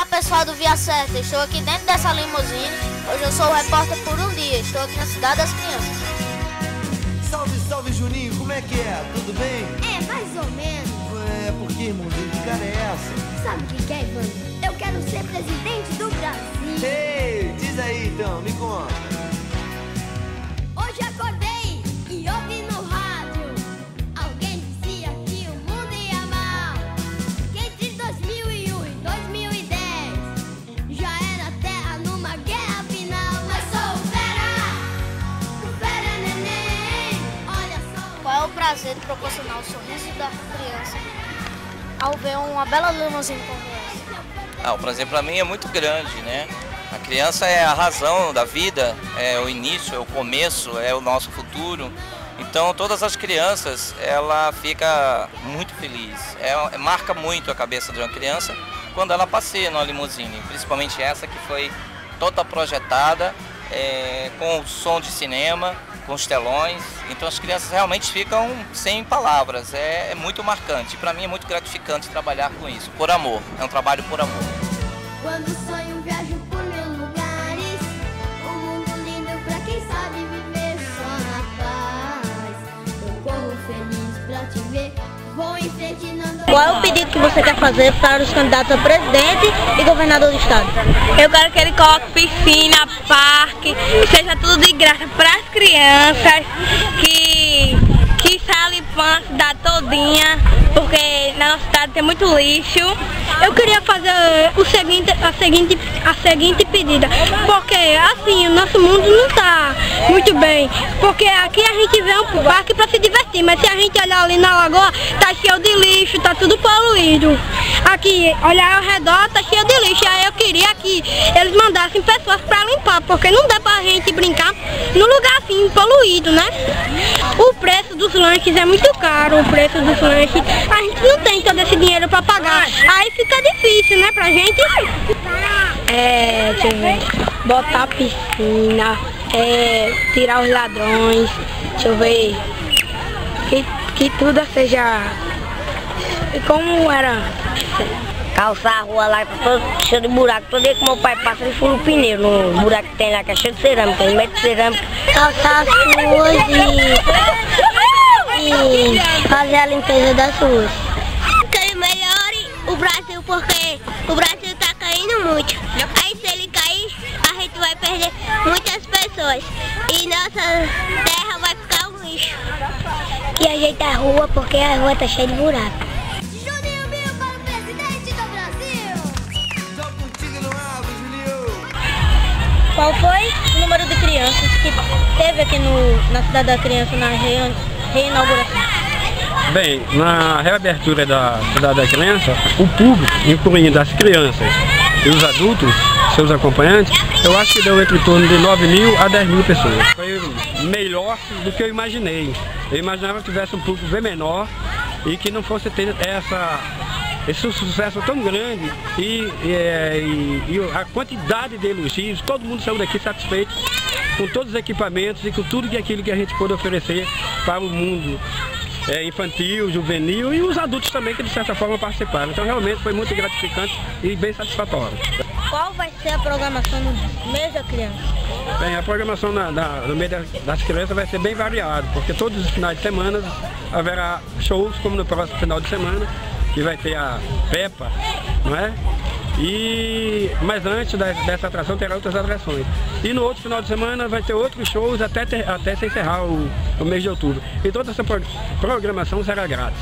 Olá pessoal do Via Certa, estou aqui dentro dessa limusine. Hoje eu sou o repórter por um dia, estou aqui na Cidade das Crianças. Salve, salve Juninho, como é que é? Tudo bem? É, mais ou menos. É, por que, irmãozinho? Que cara é essa? Sabe o que que é, Ivan? Eu quero ser presidente do Brasil. Ei, prazer proporcionar o sorriso da criança ao ver uma bela limusine como essa? Ah, o prazer para mim é muito grande, né? A criança é a razão da vida, é o início, é o começo, é o nosso futuro. Então todas as crianças, ela fica muito feliz. É, marca muito a cabeça de uma criança quando ela passeia numa limusine, principalmente essa que foi toda projetada é, com o som de cinema, com os telões. Então as crianças realmente ficam sem palavras. É, é muito marcante. Para mim é muito gratificante trabalhar com isso, por amor. É um trabalho por amor. Quando sonho, viajo você quer fazer para os candidatos a presidente e governador do estado? Eu quero que ele coloque piscina, parque, que seja tudo de graça para as crianças, que, que saia limpando a cidade todinha, porque na nossa cidade tem muito lixo. Eu queria fazer seguinte, a seguinte, a seguinte pedida, porque assim o nosso mundo não está muito bem, porque aqui a gente vê um parque para se divertir, mas se a gente olhar ali na lagoa, tá cheio de lixo, tá tudo poluído. Aqui, olhar ao redor, tá cheio de lixo. Aí eu queria que eles mandassem pessoas para limpar, porque não dá pra gente brincar num lugar assim poluído, né? O preço dos lanches é muito caro, o preço dos lanches. A gente não tem todo esse dinheiro para pagar. Aí fica difícil, né, pra gente? É, deixa eu ver. Botar piscina, é, tirar os ladrões, deixa eu ver. Que, que tudo seja como era. Calçar a rua lá, todo cheio de buraco. Todo dia que meu pai passa, ele fura o pneu no buraco que tem lá, que é cheio de cerâmica. Ele mete cerâmica. calçar as ruas e, e fazer a limpeza das ruas. que ele melhore o Brasil, porque o Brasil tá caindo muito. Aí se ele cair, a gente vai perder muitas pessoas. E nossa terra vai ficar um lixo. E ajeitar a rua, porque a rua tá cheia de buraco. Qual foi o número de crianças que teve aqui no, na Cidade da Criança na re, reinauguração? Bem, na reabertura da Cidade da Criança, o público, incluindo as crianças e os adultos, seus acompanhantes, eu acho que deu entre torno de 9 mil a 10 mil pessoas. Foi melhor do que eu imaginei. Eu imaginava que tivesse um público bem menor e que não fosse ter essa, esse sucesso tão grande e, e, é, e- a quantidade de elogios, todo mundo saiu daqui satisfeito com todos os equipamentos e com tudo aquilo que a gente pôde oferecer para o mundo é, infantil, juvenil e os adultos também que de certa forma participaram. Então realmente foi muito gratificante e bem satisfatório. Qual vai ser a programação no mês da criança? Bem, a programação na, na- no das, das crianças vai ser bem variada, porque todos os finais de semana haverá shows, como no próximo final de semana, que vai ter a Peppa, não é? E, mas antes dessa atração terá outras atrações. E no outro final de semana vai ter outros shows até, ter- até se encerrar o, o mês de outubro. E toda essa pro- programação será grátis.